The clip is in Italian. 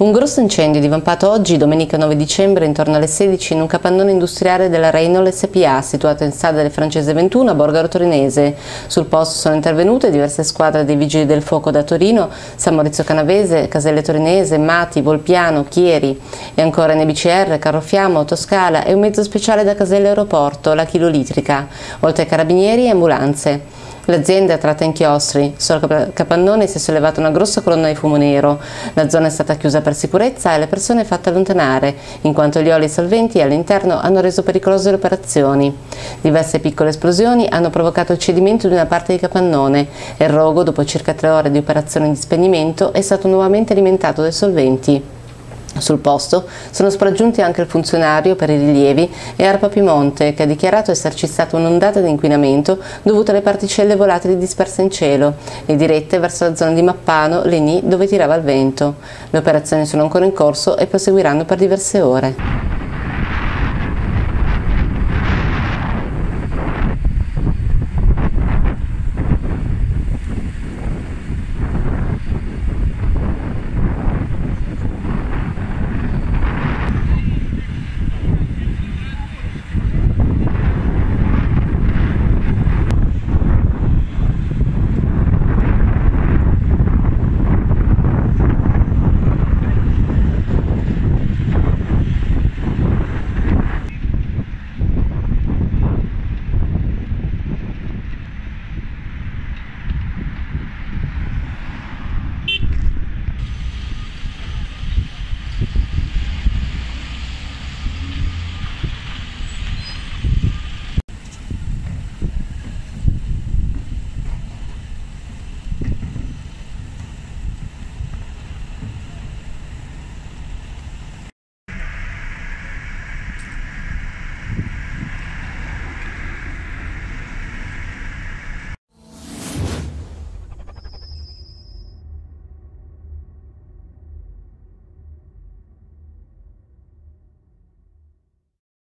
Un grosso incendio divampato oggi, domenica 9 dicembre, intorno alle 16, in un capannone industriale della Reynol SPA, situato in strada del Francese 21 a Borgaro Torinese. Sul posto sono intervenute diverse squadre dei Vigili del Fuoco da Torino, San Maurizio Canavese, Caselle Torinese, Mati, Volpiano, Chieri e ancora NBCR, Carrofiamo, Toscala e un mezzo speciale da Caselle Aeroporto, la chilolitrica, oltre ai carabinieri e ambulanze. L'azienda è tratta inchiostri, sul capannone si è sollevata una grossa colonna di fumo nero. La zona è stata chiusa per sicurezza e le persone fatte allontanare, in quanto gli oli solventi all'interno hanno reso pericolose le operazioni. Diverse piccole esplosioni hanno provocato il cedimento di una parte di capannone e il rogo, dopo circa tre ore di operazione di spegnimento, è stato nuovamente alimentato dai solventi. Sul posto sono spraggiunti anche il funzionario per i rilievi e Arpa Pimonte, che ha dichiarato esserci stata un'ondata di inquinamento dovuta alle particelle volatili disperse in cielo e dirette verso la zona di Mappano, Leni, dove tirava il vento. Le operazioni sono ancora in corso e proseguiranno per diverse ore.